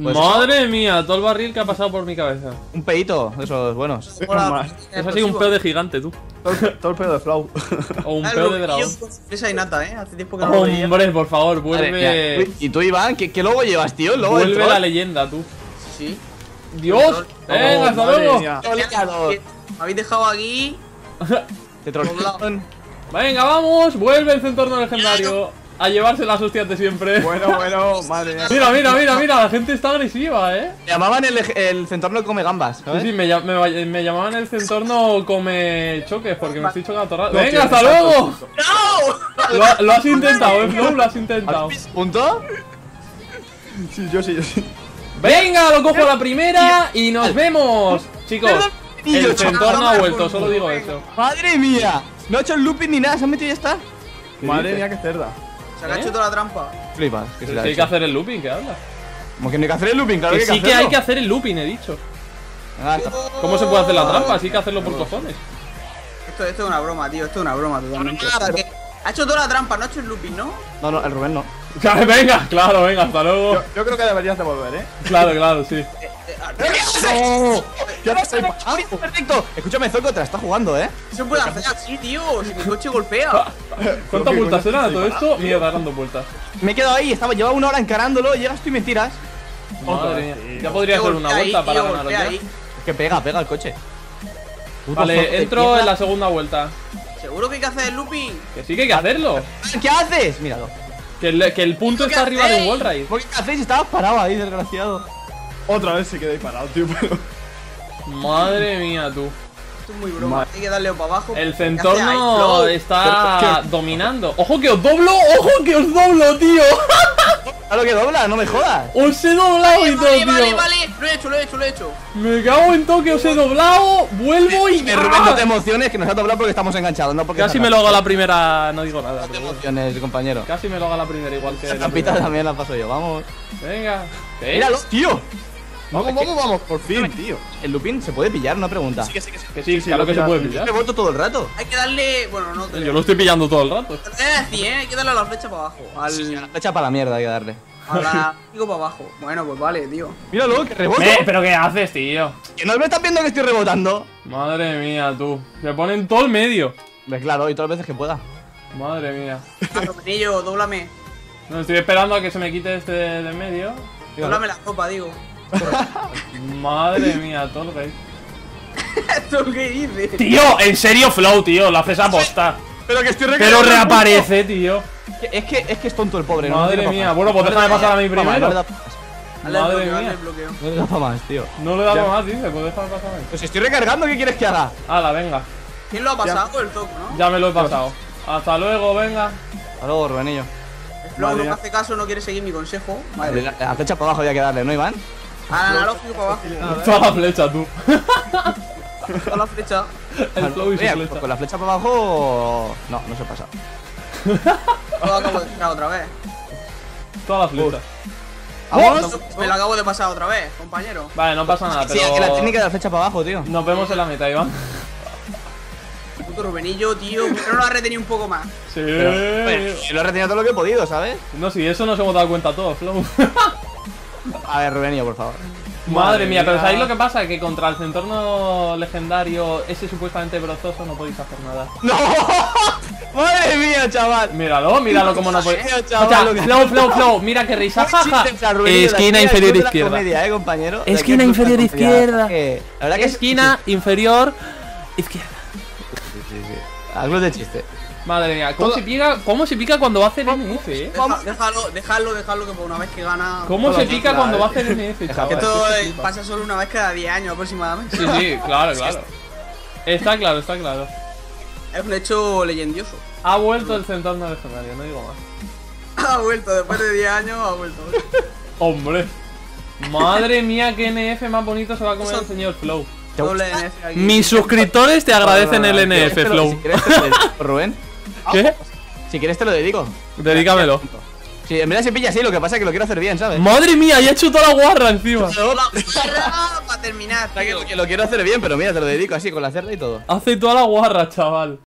Pues Madre mía, todo el barril que ha pasado por mi cabeza. Un peito, de esos buenos. Hola. Eso ha sido un peo de gigante, tú. Todo, el- todo el pedo de Flow. O un peo lo de dragón. Esa y nata, eh. Hace tiempo que no lo. Hombre, por favor, vuelve. ¿Y tú, Iván? ¿Qué, qué logo llevas, tío? ¿El logo Vuelve la leyenda, tú. Sí. ¡Dios! ¡Venga, hasta madre luego! mía. Troleado. Me habéis dejado aquí. Te. Venga, vamos, vuelve el centorno legendario a llevarse las hostias de siempre. Bueno, bueno, madre mía. Mira, mira, mira, mira, la gente está agresiva, eh. Me llamaban el, el centorno come gambas, Sí, ¿sabes? sí, me, me- me llamaban el centorno come choques porque me estoy chocando todo. No, ¡Venga, hasta luego! exacto. Lo, ha- lo has intentado, eh, Flow, lo has intentado. ¿Punto? Sí, yo sí, yo sí. Venga, lo cojo a la primera y nos vemos. Chicos, el centorno ha vuelto, solo digo eso. ¡Madre mía! No ha hecho el looping ni nada, se ha metido y ya está. Madre mía, qué cerda. Se ha hecho toda la trampa. Flipas, que se Pero la si ha hay que hacer el looping, ¿qué hablas? Como que no hay que hacer el looping, claro Que que sí hay que que hay que hacer el looping, he dicho. Hasta- ¿Cómo se puede hacer la trampa? Sí hay que hacerlo por cojones. Esto, esto es una broma, tío. Esto es una broma totalmente. Que- Ha hecho toda la trampa, no ha hecho el looping, ¿no? No, no, el Rubén no. Venga, claro, venga, hasta luego. Yo, yo creo que deberías de volver, ¿eh? Claro, claro, sí. ¡No! ¡Yo no soy perfecto! Escúchame, Zoco, te la está jugando, ¿eh? Se puede hacer así, tío. Si mi coche golpea. ¿Cuántas ¿Qué vueltas coño eran a te todo esto? Mierda, dando vueltas. Me he quedado ahí, estaba, llevaba una hora encarándolo, llegas tú y me tiras. Madre mía. Ya podría hacer una vuelta para ganarlo ya. Es que pega, pega el coche. Vale, entro en la segunda vuelta. Seguro que hay que hacer el looping. Que sí que hay que hacerlo. ¿Qué haces? Míralo. Que el, que el punto ¿Qué está arriba de un hacéis? wall ride. ¿Por qué hacéis? Estabas parado ahí, desgraciado. Otra vez se quedé ahí parado, tío, pero. Madre mía, tú. Esto es muy broma. Madre. Hay que darle para abajo. El ¿Qué hace ahí, centorno está dominando. ¡Ojo que os doblo! ¡Ojo que os doblo, tío! Claro que dobla, no me jodas. ¡Os he doblado y todo, Vale, vale, tío! vale. Lo he hecho, lo he hecho, lo he hecho. Me cago en todo que os he doblado. Vuelvo y. Rubén, no te emociones, que nos ha doblado porque estamos enganchados, no porque Casi me lo hago a la primera, no digo nada. No te pero bueno. emociones, compañero. Casi me lo hago a la primera, igual que. La primera. también la paso yo, vamos. Venga. Míralo, tío. Vamos, vamos, vamos, por fin, tío. El looping se puede pillar, una pregunta. que sí, que sí. Que sí, claro lo que se puede He pillar. reboto todo el rato. Hay que darle. Bueno, no te Yo lo estoy pillando todo el rato. Te voy a decir, ¿eh? Hay que darle a la flecha para abajo. Al. Echa para la mierda, hay que darle. A la. Digo para abajo. Bueno, pues vale, tío. Míralo, que reboto. Eh, ¿Pero qué haces, tío? Que no me estás viendo que estoy rebotando. Madre mía, tú. Se ponen todo el medio. Hombre, claro, y todas las veces que pueda. Madre mía. A Romenillo, dóblame. No, estoy esperando a que se me quite este de, medio. Dóblame la copa, digo. Madre mía. ¿Esto qué dices? Tío, en serio, Flow, tío, lo haces a posta. Pero que estoy Pero reaparece, tío. Es que, es que es tonto el pobre, ¿no? Madre No mía, bueno, pues déjame pasar a más, primero. No Madre bloqueo, mía. No le da pa' más, tío. No le da Ya. más, dice, pues déjame pasar a mí. Pues si estoy recargando, ¿qué quieres que haga? Hala, venga. ¿Quién lo ha pasado? El toque, ¿no? Ya me lo he pasado. Hasta luego, venga. Hasta luego, Rubenillo. Madre no hace caso, no quiere seguir mi consejo. Madre. La, la flecha para abajo había que darle, ¿no, Iván? Al analógico para abajo. Toda la flecha, tú. Toda la flecha. El flow y su flecha. pues con la flecha para abajo. No, no se pasa. Lo acabo de pasar otra vez. Toda la flecha. ¡Vamos! Me lo acabo de pasar otra vez, compañero. Vale, no pasa nada, Sí, es que la técnica pero. de la flecha para abajo, tío. Nos vemos en la meta, Iván. Puto Rubenillo, tío. ¿por qué no lo has retenido un poco más? Sí. Yo lo he retenido todo lo que he podido, ¿sabes? No, si eso nos hemos dado cuenta todos, Flow. A ver, Rubenillo, por favor. Madre mía, pero. ¿sabéis lo que pasa? Que contra el centorno legendario, ese supuestamente brozoso, no podéis hacer nada. ¡No! ¡Madre mía, chaval! Míralo, míralo como no podéis. O sea, flow, flow, flow, mira que risa, jaja. Esquina inferior izquierda. ¿eh, compañero? Esquina la inferior izquierda. La verdad que es- Esquina inferior izquierda. Sí, sí, sí. Al club de chiste. Madre mía, ¿cómo se pica, cómo se pica cuando va a hacer NF, eh? Deja- déjalo, déjalo, déjalo que por una vez que gana. ¿Cómo se pica claro, cuando va a hacer NF, chaval? esto eh, pasa solo una vez cada 10 años aproximadamente. Sí, sí, claro, claro. Está claro, está claro. Es un hecho leyendioso. Ha vuelto el centorno legendario, no digo más. Ha vuelto, después de 10 años ha vuelto. Hombre. Madre mía, qué NF más bonito se va a comer el señor Flow. ¿Te Doble gusta? NF aquí. Mis suscriptores te agradecen el NF, Flow. Si quieres Rubén. ¿Qué? Si quieres te lo dedico. Dedícamelo. Sí, en verdad se pilla así, lo que pasa es que lo quiero hacer bien, ¿sabes? Madre mía, ya he hecho toda la guarra encima. Para terminar, O sea, que tío. lo, que lo quiero hacer bien, pero mira, te lo dedico así, con la cerda y todo. Hace toda la guarra, chaval.